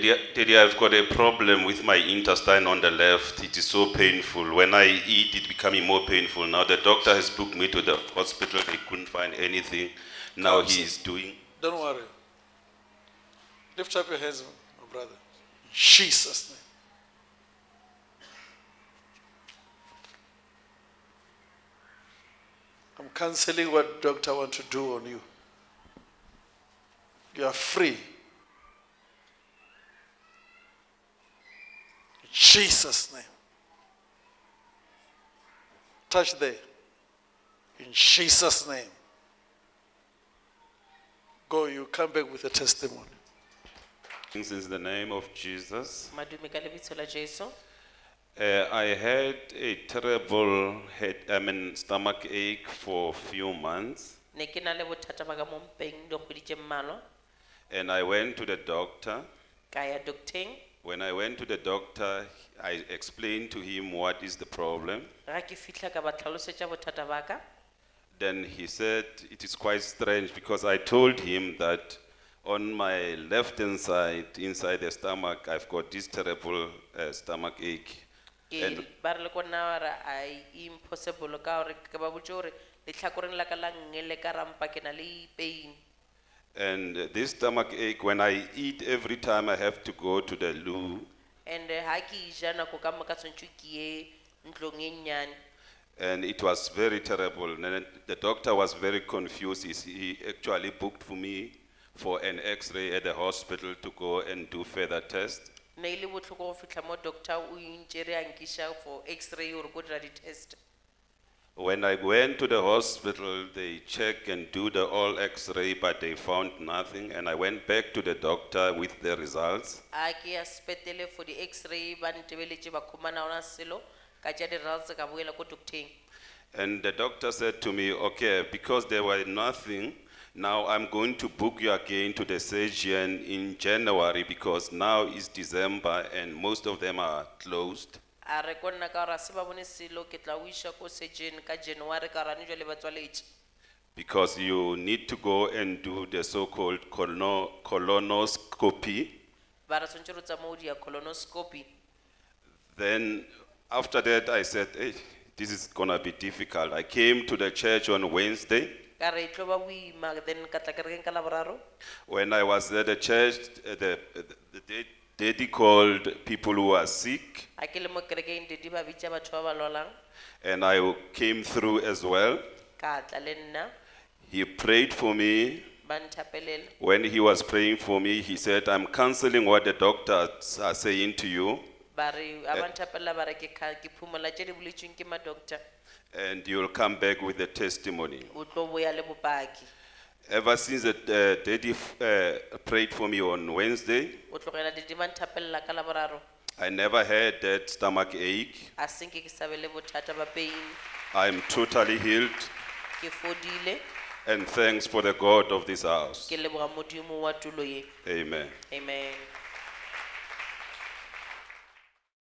Daddy, I've got a problem with my intestine on the left. It is so painful. When I eat, it becoming more painful. Now the doctor has booked me to the hospital. They couldn't find anything. Now he is doing. Don't worry. Lift up your hands, my brother. Jesus' name. I'm canceling what doctor want to do on you. You are free. Jesus' name. Touch there. In Jesus' name. Go, you come back with a testimony. Things in the name of Jesus. madume ka lebitso la jesu Uh, I had a terrible head, I mean, stomach ache for a few months. ne ke na le bothata ba ka mo mpeng dikgwedi tše mmalwa And I went to the doctor. Ka ya docteng When I went to the doctor, I explained to him what is the problem. ga ke fitlha ka ba tlhalosetša bothata ba ka Then he said it is quite strange because I told him that on my left hand side, inside the stomach, I've got this terrible uh, stomach ache. ke And- ba re le ko nna ba re i impossible ka gore ke ba botse gore letlhakoreng la ka la ngele ka rampa ke na le pain And uh, this stomach ache, when I eat, every time I have to go to the loo. and ga ke ija nako ka moka tshwanetse ke ye ntlong e nnyane And it was very terrible. And the doctor was very confused. He, actually booked for me for an x-ray at the hospital to go and do further tests. ne e le botlhoko go fitlha mo doctor o ntse re ankiša for x-ray dira di-test When I went to the hospital, they check and do the all x-ray, but they found nothing. And I went back to the doctor with the results. a ke ya sepetele for di-x-ray ba ntebeletše ba khumana ona selo ka tša di-results ka boela And the doctor said to me, okay, because there were nothing, now I'm going to book you again to the surgeon in January because now is December and most of them are closed. A re ko nna ka gore a se ba bone selo ke tla o iša ko surgeon ka january ka jale ba tswaletše Because you need to go and do the so-called colono- colonoscopy. ba re tshwanetse re dia colonoscopy Then after that, I said, hey, this is gonna be difficult. I came to the church on Wednesday. ka re e tlo ba boima then ka tla kerekeng ka laboraro When I was at the church, uh, the, the, the daddy called people who are sick, a ke le mo kerekeng dedi ba bitša batho ba ba lwalang. And I came through as well. ka tla le nna. He prayed for me. ba When he was praying for me, he said, I'm canceling what the doctors are saying to you, ba re a ba nthapelela ba re ke kha- ke phumola tše di boletsweng ke madoctor and you'll come back with a testimony. o tlo boya le bopaki Ever since that uh, daddy uh, prayed for me on Wednesday, o tlogela dedi ba nthapelela ka laboraro I never had that stomach ache. a senke ke sa be le bothata ba pain I'm totally healed, ke fodile and thanks for the God of this house. ke leboga modimo wa tulo ye Amen. amen